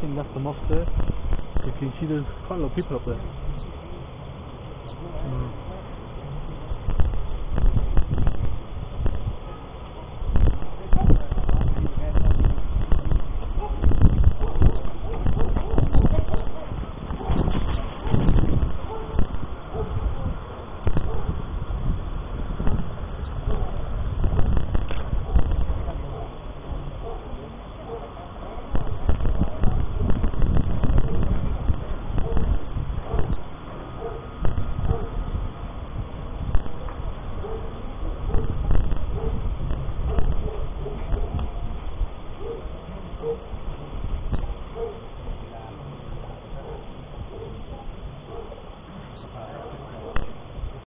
think that's the mosque there. You can see there's quite a lot of people up there.